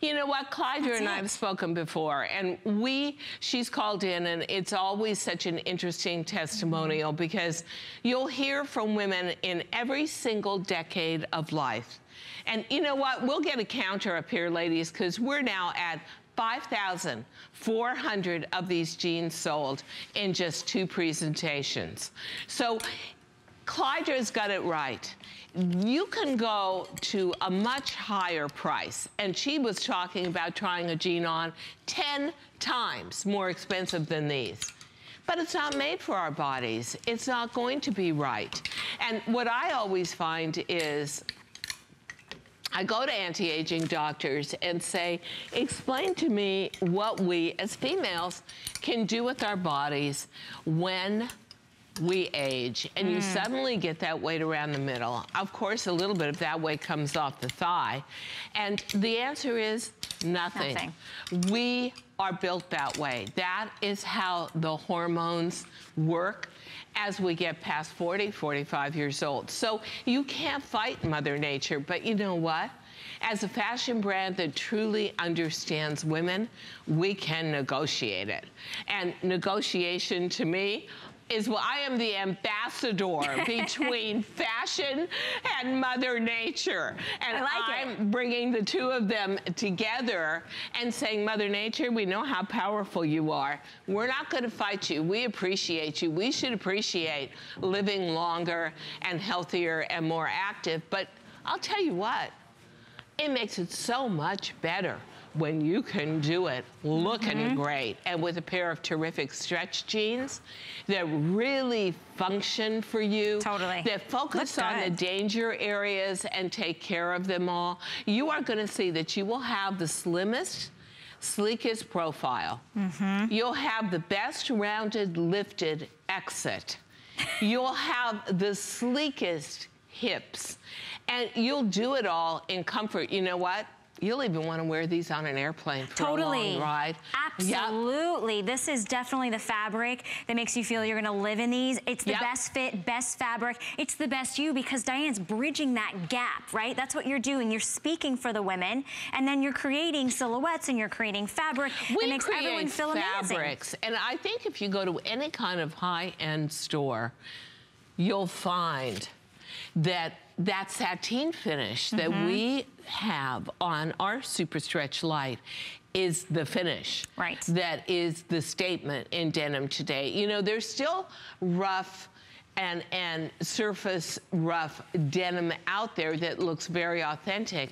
You know what, Clydra and I have spoken before, and we, she's called in, and it's always such an interesting testimonial mm-hmm. because you'll hear from women in every single decade of life. And you know what? We'll get a counter up here, ladies, because we're now at 5,400 of these jeans sold in just two presentations. So Clydra's got it right. You can go to a much higher price. And she was talking about trying a jean on 10 times more expensive than these but it's not made for our bodies. It's not going to be right. And what I always find is I go to anti-aging doctors and say, explain to me what we as females can do with our bodies when we age and mm. you suddenly get that weight around the middle. Of course, a little bit of that weight comes off the thigh. And the answer is nothing. nothing. We are built that way. That is how the hormones work as we get past 40, 45 years old. So you can't fight Mother Nature, but you know what? As a fashion brand that truly understands women, we can negotiate it. And negotiation to me is well, I am the ambassador between fashion and Mother Nature. And I like I'm it. bringing the two of them together and saying, Mother Nature, we know how powerful you are. We're not going to fight you. We appreciate you. We should appreciate living longer and healthier and more active. But I'll tell you what, it makes it so much better when you can do it looking mm -hmm. great and with a pair of terrific stretch jeans that really function for you. Totally. That focus on the danger areas and take care of them all. You are going to see that you will have the slimmest, sleekest profile. Mm -hmm. You'll have the best rounded, lifted exit. You'll have the sleekest hips. And you'll do it all in comfort. You know what? You'll even want to wear these on an airplane for totally. a long ride. Absolutely. Yep. This is definitely the fabric that makes you feel you're going to live in these. It's the yep. best fit, best fabric. It's the best you because Diane's bridging that gap, right? That's what you're doing. You're speaking for the women and then you're creating silhouettes and you're creating fabric we that makes everyone feel fabrics. amazing. And I think if you go to any kind of high-end store, you'll find that that sateen finish mm -hmm. that mm-hmm. we have on our Super Stretch Light is the finish. Right. That is the statement in denim today. You know, there's still rough and, and surface rough denim out there that looks very authentic.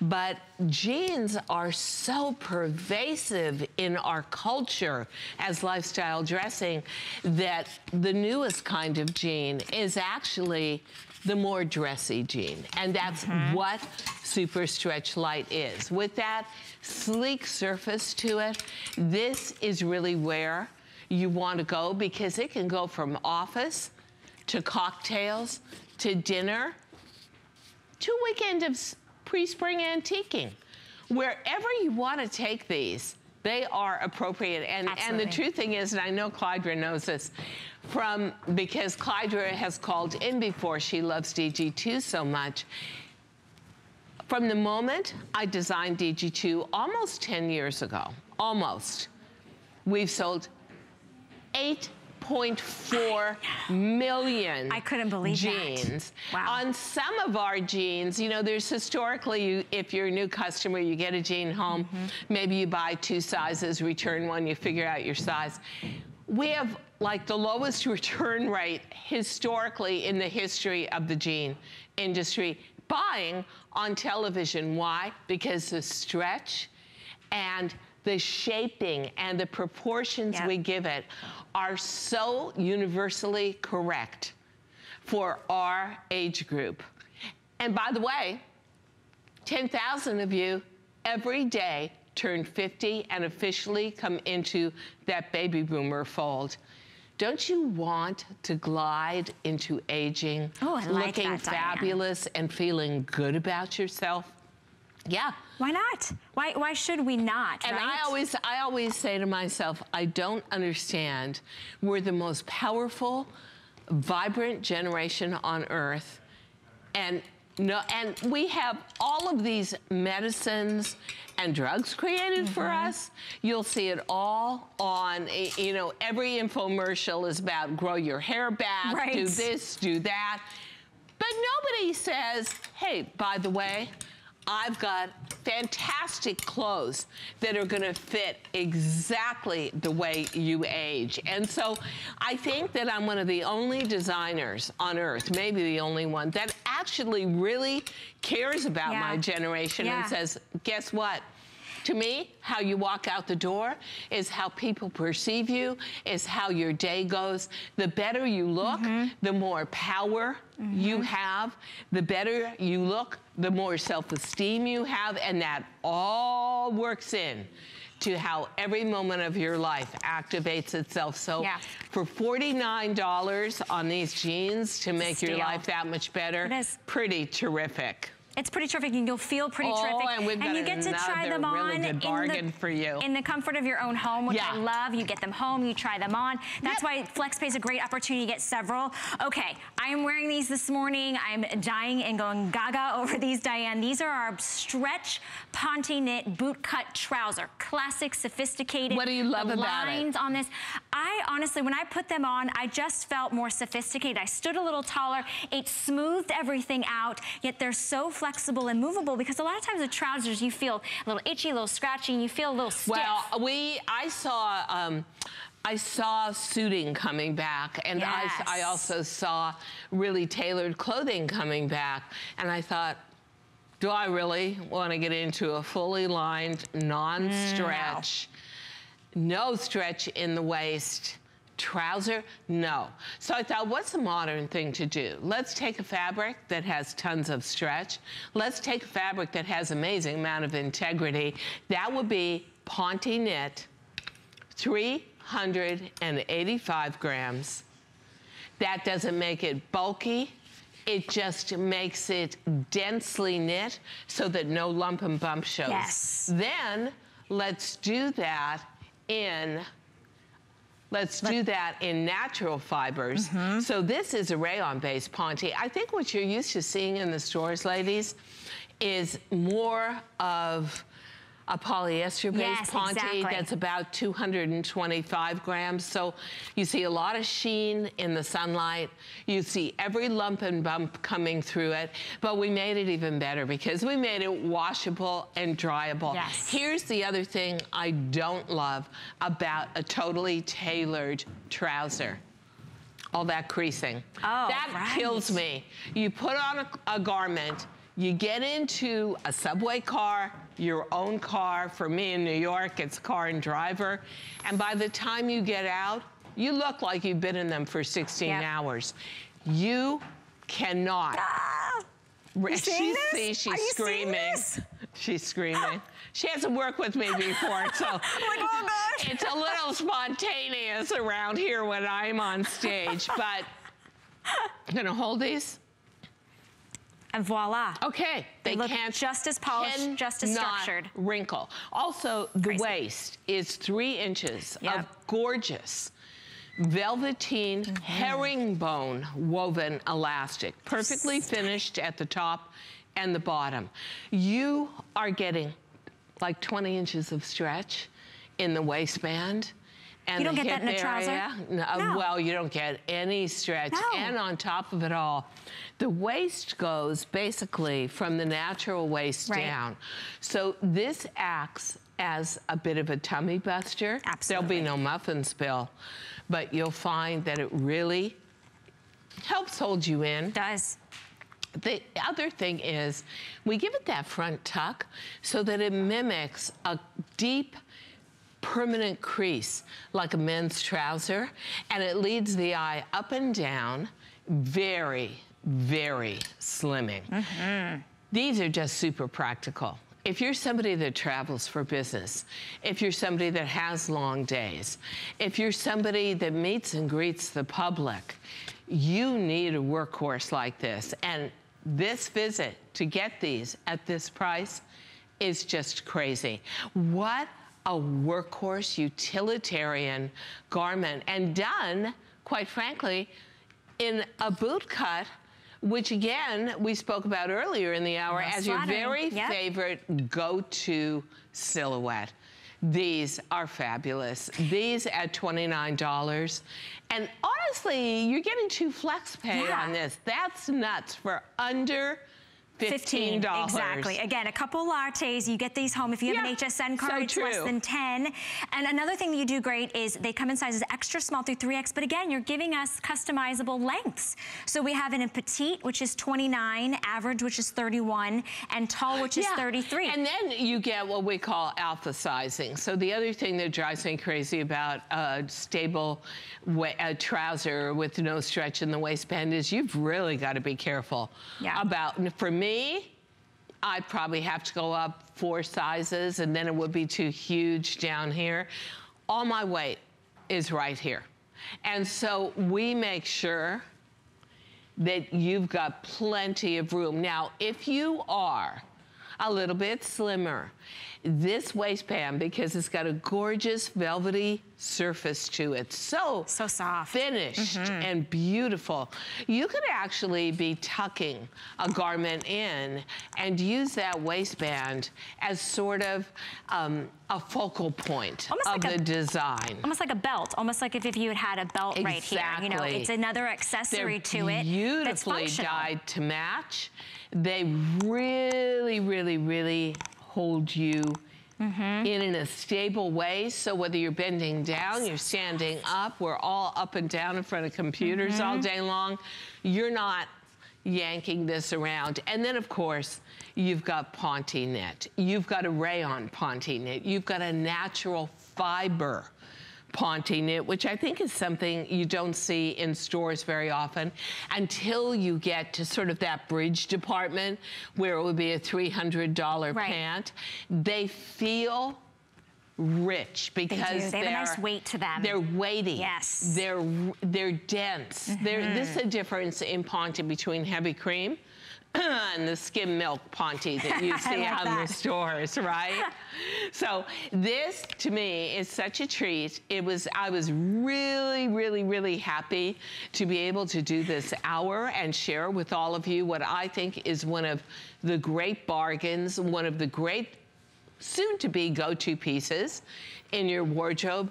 But jeans are so pervasive in our culture as lifestyle dressing that the newest kind of jean is actually the more dressy jean. And that's mm -hmm. what Super Stretch Light is. With that sleek surface to it, this is really where you want to go because it can go from office to cocktails to dinner to weekend of pre-spring antiquing. Wherever you want to take these, they are appropriate. And, and the true thing is, and I know Clydra knows this, from because Clydra has called in before, she loves DG2 so much. From the moment I designed DG2 almost 10 years ago, almost, we've sold eight 1.4 million I couldn't believe jeans. Wow. On some of our jeans, you know, there's historically, if you're a new customer, you get a jean home, mm -hmm. maybe you buy two sizes, return one, you figure out your size. We have like the lowest return rate historically in the history of the jean industry buying on television. Why? Because the stretch and the shaping and the proportions yep. we give it are so universally correct for our age group. And by the way, 10,000 of you every day turn 50 and officially come into that baby boomer fold. Don't you want to glide into aging, oh, like looking that, fabulous and feeling good about yourself? Yeah. Why not? Why, why should we not, And right? I always, I always say to myself, I don't understand. We're the most powerful, vibrant generation on earth. And No, and we have all of these medicines and drugs created mm -hmm. for mm-hmm. us. You'll see it all on, you know, every infomercial is about grow your hair back, right. do this, do that. But nobody says, hey, by the way, I've got fantastic clothes that are gonna fit exactly the way you age. And so I think that I'm one of the only designers on earth, maybe the only one, that actually really cares about yeah. my generation yeah. and says, guess what? To me, how you walk out the door is how people perceive you, is how your day goes. The better you look, mm -hmm. the more power mm -hmm. you have. The better you look, the more self-esteem you have, and that all works in to how every moment of your life activates itself. So yeah. for $49 on these jeans to make Steal. your life that much better, pretty terrific. It's pretty terrific and you'll feel pretty oh, terrific. And, we've and you get to try them really on in the, for you. in the comfort of your own home, which yeah. I love. You get them home, you try them on. That's yep. why FlexPay is a great opportunity to get several. Okay, I am wearing these this morning. I'm dying and going gaga over these, Diane. These are our stretch Ponte knit boot cut trouser. Classic, sophisticated. What do you love about it? Lines on this. I honestly, when I put them on, I just felt more sophisticated. I stood a little taller. It smoothed everything out, yet they're so flexible flexible and movable because a lot of times the trousers you feel a little itchy, a little scratchy, and you feel a little stiff. Well, we, I saw, um, I saw suiting coming back and yes. I, I also saw really tailored clothing coming back. And I thought, do I really want to get into a fully lined, non-stretch, mm, no stretch in the waist, trouser? No. So I thought, what's the modern thing to do? Let's take a fabric that has tons of stretch. Let's take a fabric that has amazing amount of integrity. That would be Ponte Knit, 385 grams. That doesn't make it bulky. It just makes it densely knit so that no lump and bump shows. Yes. Then let's do that in Let's do that in natural fibers. Mm -hmm. So this is a rayon-based Ponte. I think what you're used to seeing in the stores, ladies, is more of a polyester-based yes, Ponte exactly. that's about 225 grams. So you see a lot of sheen in the sunlight. You see every lump and bump coming through it. But we made it even better because we made it washable and dryable. Yes. Here's the other thing I don't love about a totally tailored trouser all that creasing. Oh, that right. kills me. You put on a, a garment, you get into a subway car, your own car. For me in New York, it's car and driver. And by the time you get out, you look like you've been in them for 16 yep. hours. You cannot. Ah, you she see, she's screaming. She's screaming. She hasn't worked with me before, so like, oh it's a little spontaneous around here when I'm on stage. But I'm gonna hold these and voila. Okay. They, they look can't, just as polished, just as structured. wrinkle. Also, the Crazy. waist is three inches yep. of gorgeous velveteen mm -hmm. herringbone woven elastic, perfectly finished at the top and the bottom. You are getting like 20 inches of stretch in the waistband. And you don't get that in a trouser? No, no. Well, you don't get any stretch. No. And on top of it all, the waist goes basically from the natural waist right. down. So this acts as a bit of a tummy buster. Absolutely. There'll be no muffin spill, but you'll find that it really helps hold you in. It does. The other thing is we give it that front tuck so that it mimics a deep permanent crease like a men's trouser and it leads the eye up and down very very slimming. Mm -hmm. These are just super practical. If you're somebody that travels for business, if you're somebody that has long days, if you're somebody that meets and greets the public, you need a workhorse like this. And this visit to get these at this price is just crazy. What a workhorse utilitarian garment and done, quite frankly, in a boot cut which again, we spoke about earlier in the hour as your very yep. favorite go-to silhouette. These are fabulous. These at $29. And honestly, you're getting two flex pay yeah. on this. That's nuts for under $15. Exactly. Again, a couple lattes, you get these home. If you have yeah, an HSN card, so it's true. less than 10. And another thing that you do great is they come in sizes extra small through 3X, but again, you're giving us customizable lengths. So we have it in petite, which is 29, average, which is 31, and tall, which is 33. And then you get what we call alpha sizing. So the other thing that drives me crazy about a stable a trouser with no stretch in the waistband is you've really got to be careful yeah. about, for me, me, I'd probably have to go up four sizes and then it would be too huge down here. All my weight is right here. And so we make sure that you've got plenty of room. Now, if you are a little bit slimmer this waistband because it's got a gorgeous velvety surface to it. So, so soft. Finished mm -hmm. and beautiful. You could actually be tucking a garment in and use that waistband as sort of um, a focal point almost of like the a, design. Almost like a belt. Almost like if, if you had had a belt exactly. right here. You know, it's another accessory They're to it. Beautifully dyed to match. They really, really, really hold you Mm -hmm. in, in a stable way. So whether you're bending down, you're standing up, we're all up and down in front of computers mm -hmm. all day long, you're not yanking this around. And then of course, you've got Ponte knit. You've got a rayon Ponte knit. You've got a natural fiber Ponte knit, which I think is something you don't see in stores very often until you get to sort of that bridge department where it would be a $300 right. pant. They feel rich because they, they have a nice weight to them. They're weighty. Yes. They're they're dense. Mm -hmm. They're, this is a difference in Ponte between heavy cream and the skim milk Ponte that you see like out in the stores, right? so this, to me, is such a treat. It was, I was really, really, really happy to be able to do this hour and share with all of you what I think is one of the great bargains, one of the great soon-to-be go-to pieces in your wardrobe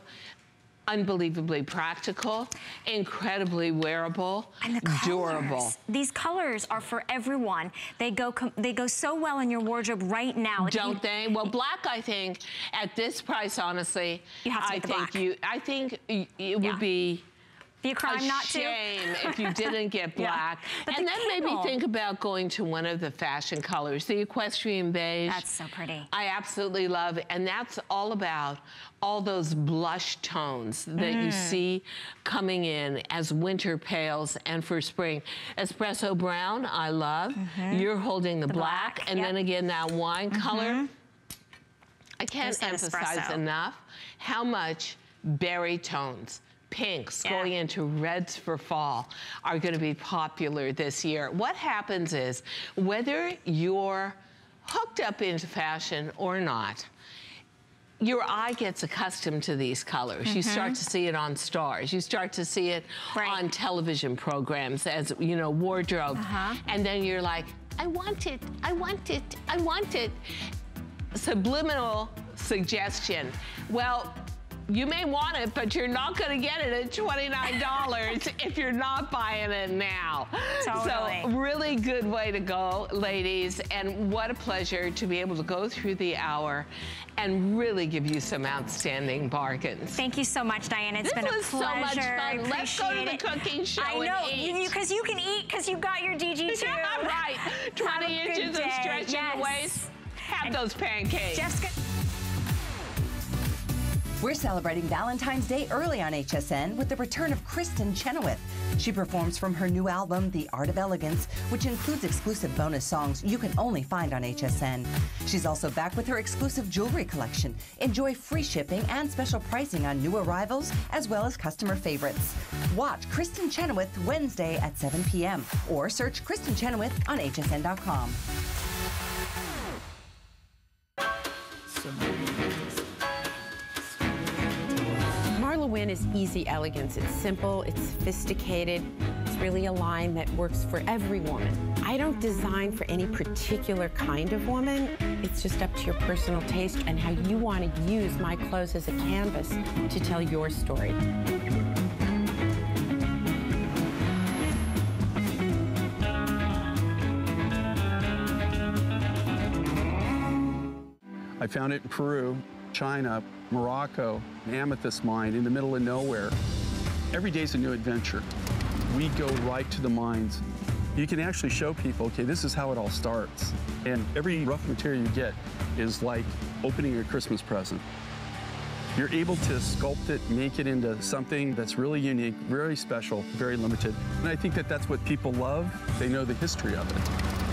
unbelievably practical, incredibly wearable, and the durable. These colors are for everyone. They go they go so well in your wardrobe right now. Don't they? Well, black, I think, at this price, honestly, I think black. you, I think it would yeah. be be a crime a not to. shame if you didn't get black. yeah. And the then maybe think about going to one of the fashion colors, the equestrian beige. That's so pretty. I absolutely love it. And that's all about all those blush tones that mm. you see coming in as winter pales and for spring. Espresso brown, I love. Mm -hmm. You're holding the, the black, black, and yep. then again that wine mm -hmm. color. I can't emphasize espresso. enough how much berry tones pinks yeah. going into reds for fall are going to be popular this year. What happens is whether you're hooked up into fashion or not, your eye gets accustomed to these colors. Mm -hmm. You mm-hmm. start to see it on stars. You start to see it right. on television programs as, you know, wardrobe. Uh -huh. And then you're like, I want it, I want it, I want it. Subliminal suggestion. Well, you may want it, but you're not going to get it at $29 if you're not buying it now. Totally. So really good way to go, ladies. And what a pleasure to be able to go through the hour and really give you some outstanding bargains. Thank you so much, Diane. It's this been a pleasure. so much fun. Let's go to the cooking show I know, because you, you, can eat because you've got your DG2. Yeah, right. 20 inches of stretch yes. in the waist. Have and those pancakes. We're celebrating Valentine's Day early on HSN with the return of Kristin Chenoweth. She performs from her new album, The Art of Elegance, which includes exclusive bonus songs you can only find on HSN. She's also back with her exclusive jewelry collection. Enjoy free shipping and special pricing on new arrivals, as well as customer favorites. Watch Kristin Chenoweth Wednesday at 7 p.m. or search Kristin Chenoweth on hsn.com. Win is easy elegance. It's simple, it's sophisticated, it's It's really a line that works for every woman. I don't design for any particular kind of woman. It's just up to your personal taste and how you want to use my clothes as a canvas to tell your story. I found it in Peru, China, Morocco, an amethyst mine in the middle of nowhere. Every day's a new adventure. We go right to the mines. You can actually show people, okay, this is how it all starts. And every rough material you get is like opening a Christmas present. You're able to sculpt it, make it into something that's really unique, very special, very limited. And I think that that's what people love. They know the history of it.